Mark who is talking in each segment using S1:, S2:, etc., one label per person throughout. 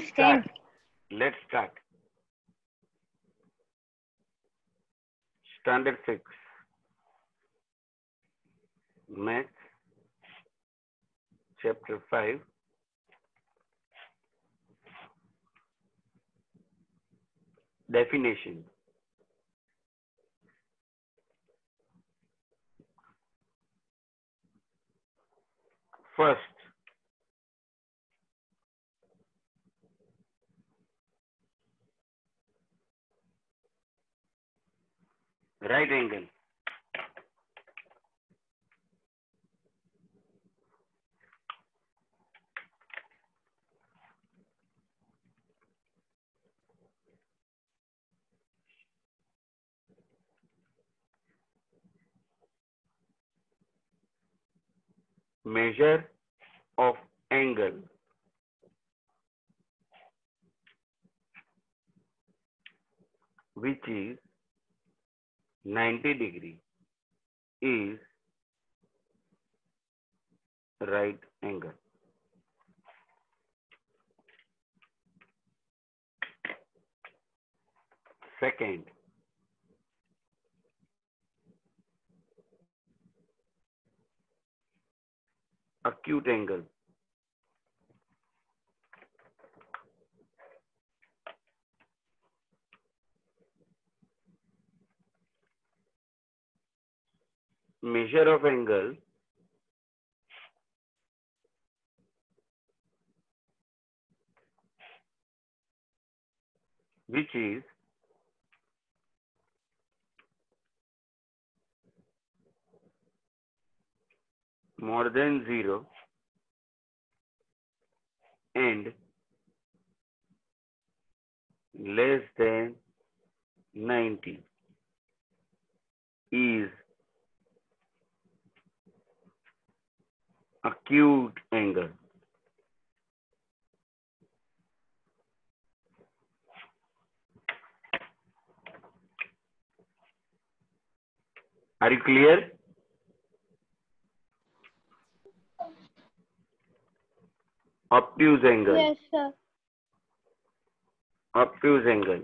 S1: Start. Let's start. Standard 6. Math. Chapter 5. Definition. First, right angle. Measure of angle. Which is 90 degree is right angle. Second, acute angle. Measure of angle. Which is more than zero and less than 90 is acute angle. Are you clear? Obtuse angle.
S2: Yes, sir.
S1: Obtuse angle.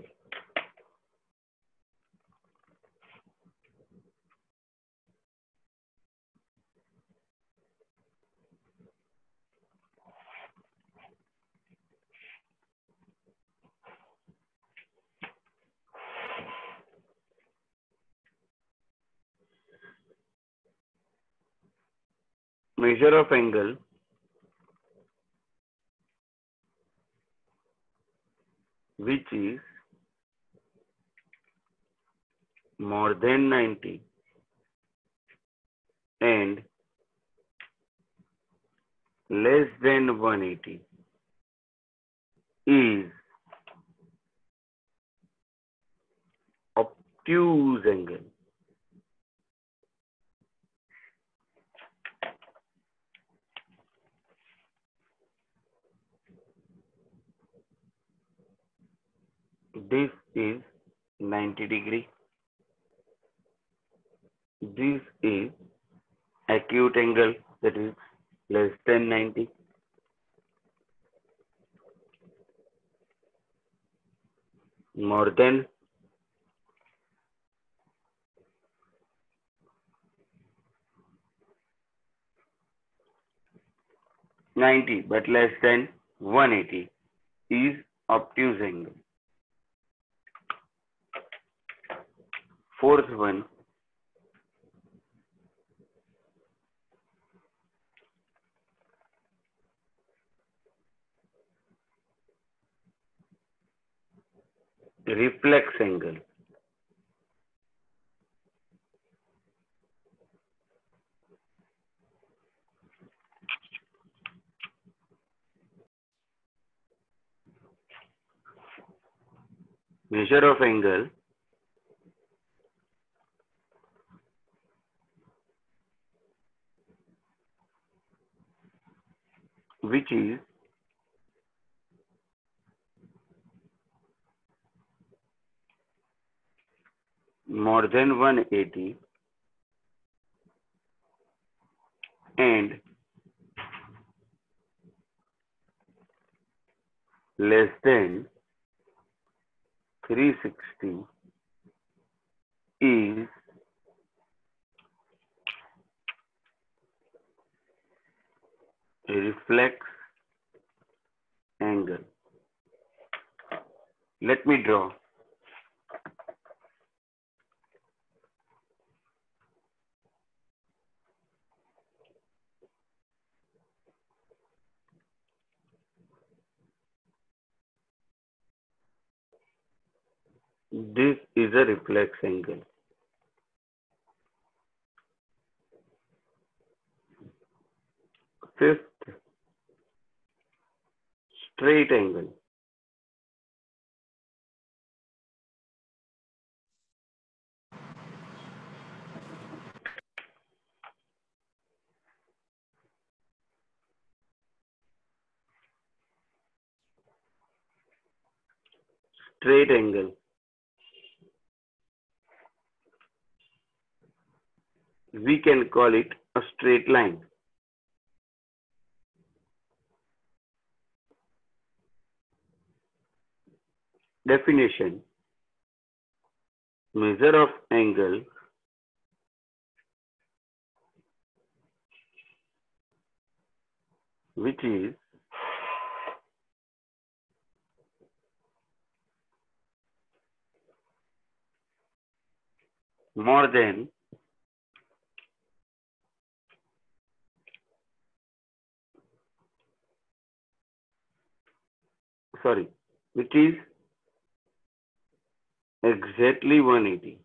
S1: Measure of angle which is more than 90 and less than 180 is obtuse angle. This is 90 degree. This is acute angle that is less than 90. More than ninety, but less than one eighty is obtuse angle. Fourth one, reflex angle. Measure of angle which is more than 180 and less than 360 is a reflex angle. Let me draw. This is a reflex angle. Fifth, straight angle. Straight angle. We can call it a straight line. Definition. Measure of angle. Which is more than sorry which is exactly 180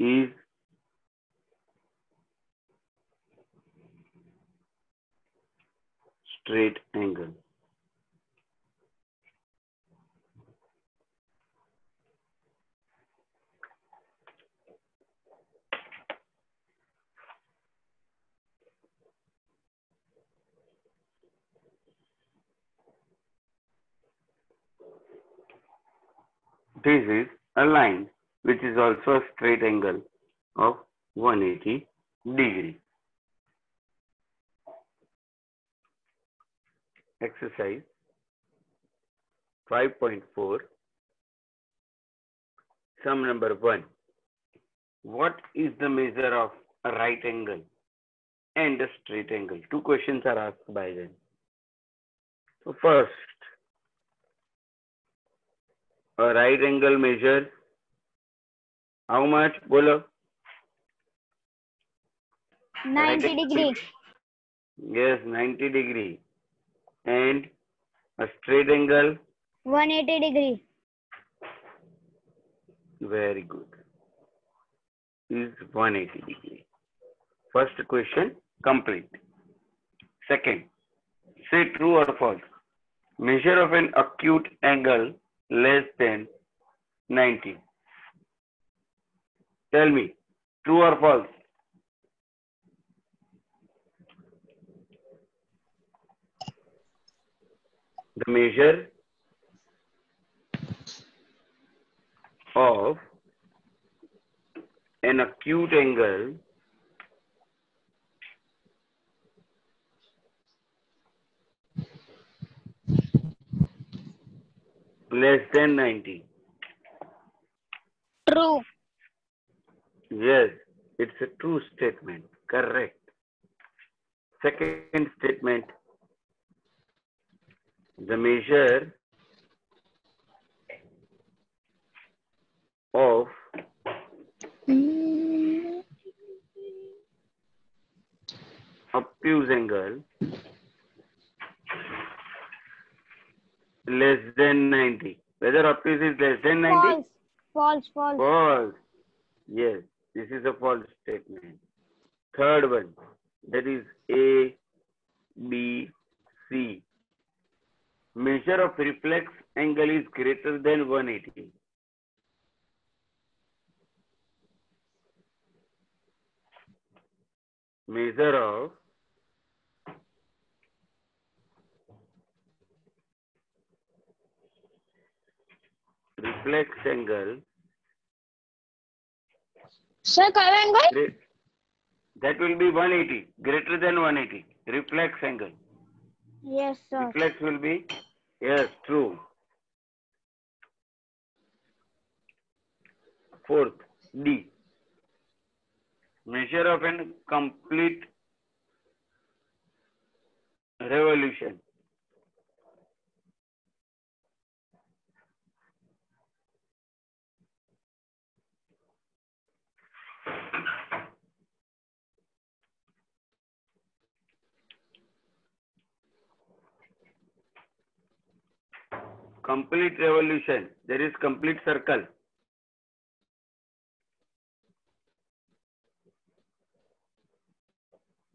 S1: is straight angle This is a line which is also a straight angle of 180 degree. Exercise 5.4 Sum number 1. What is the measure of a right angle and a straight angle? Two questions are asked by them. So first, a right angle measures how much? Bolo.
S2: 90
S1: Right
S2: degree.
S1: Yes, 90 degree. And a straight angle?
S2: 180 degree.
S1: Very good. Is 180 degree. First question complete. Second, say true or false. Measure of an acute angle less than 90. Tell me, true or false? The measure of an acute angle less than 90.
S2: True.
S1: Yes, it's a true statement. Correct. Second statement. The measure of hmm. obtuse angle less than 90. Whether obtuse is less than 90?
S2: False. False. False.
S1: False. Yes, this is a false statement. Third one, that is A, B, C. Measure of reflex angle is greater than 180. Measure of reflex angle
S2: Sir, go.
S1: Great. That will be 180, greater than 180. reflex angle.
S2: Yes, sir.
S1: Reflex will be, yes, true. Fourth, D. Measure of a complete revolution. Complete revolution. There is complete circle.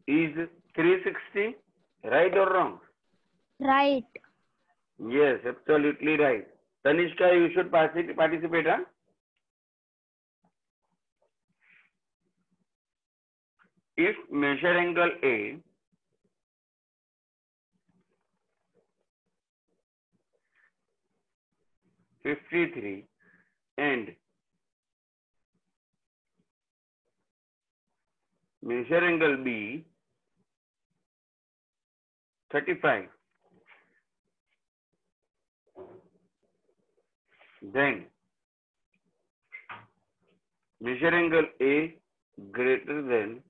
S1: Is 360 right or wrong?
S2: Right.
S1: Yes, absolutely right. Tanishka, you should participate, huh? If measure angle A fifty-three and measure angle B thirty-five. Then measure angle A greater than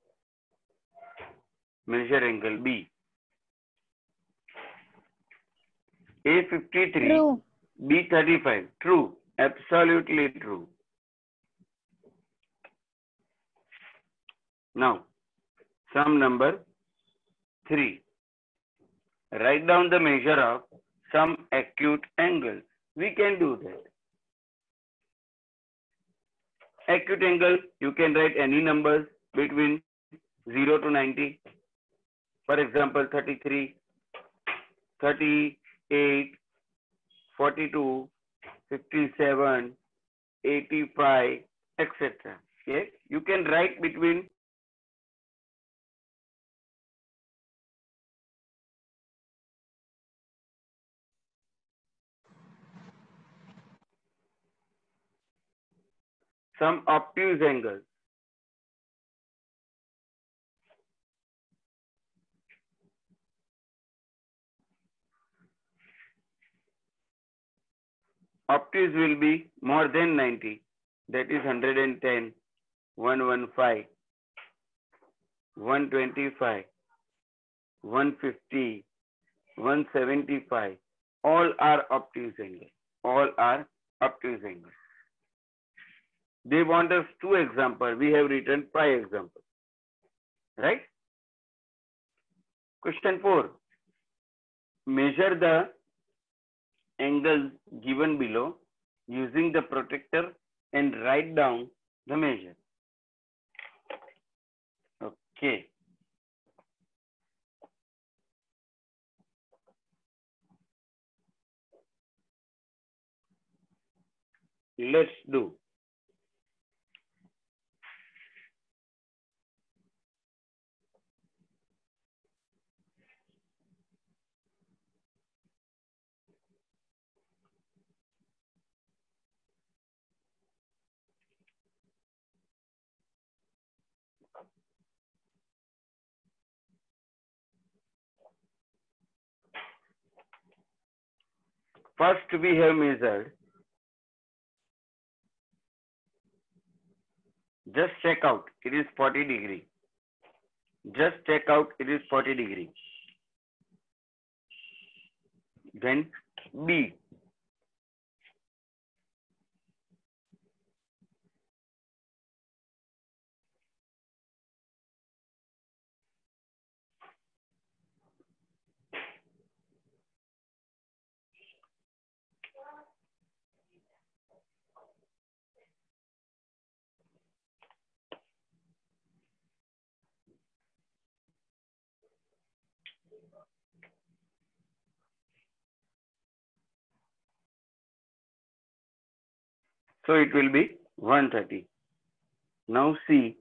S1: measure angle B. A fifty-three,
S2: True.
S1: B thirty-five. True. Absolutely true. Now, sum number three. Write down the measure of some acute angle. We can do that. Acute angle, you can write any numbers between 0 to 90. For example, 33, 38, 42, 57, 85, etc. Yes, you can write between some obtuse angles. Obtuse will be more than 90, that is 110, 115, 125, 150, 175. All are obtuse angles. All are obtuse angles. They want us two examples. We have written five examples. Right? Question four. Measure the angles given below using the protractor and write down the measure. Okay. Let's do. First we have measured. Just check out, it is 40 degree. Just check out, it is 40 degree. Then B. So it will be 130. Now see.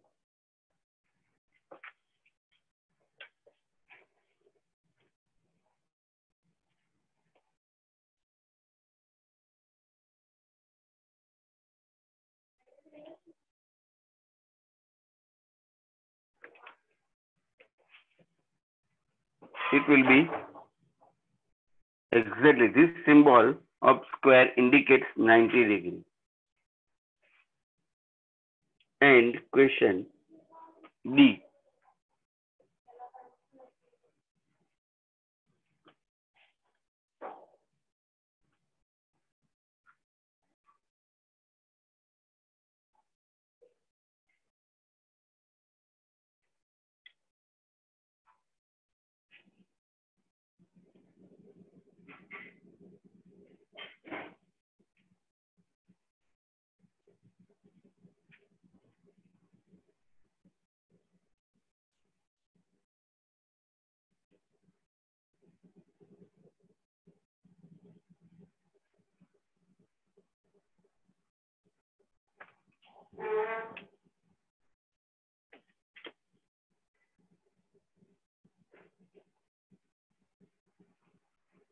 S1: it will be exactly this symbol of square indicates 90 degree. And question D.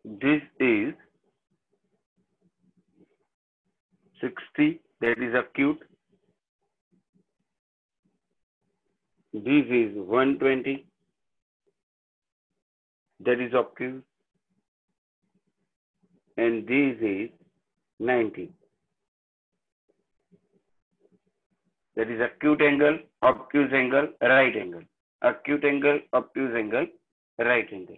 S1: This is 60, that is acute. This is 120, that is obtuse. And this is 90. That is acute angle, obtuse angle, right angle. Acute angle, obtuse angle, right angle.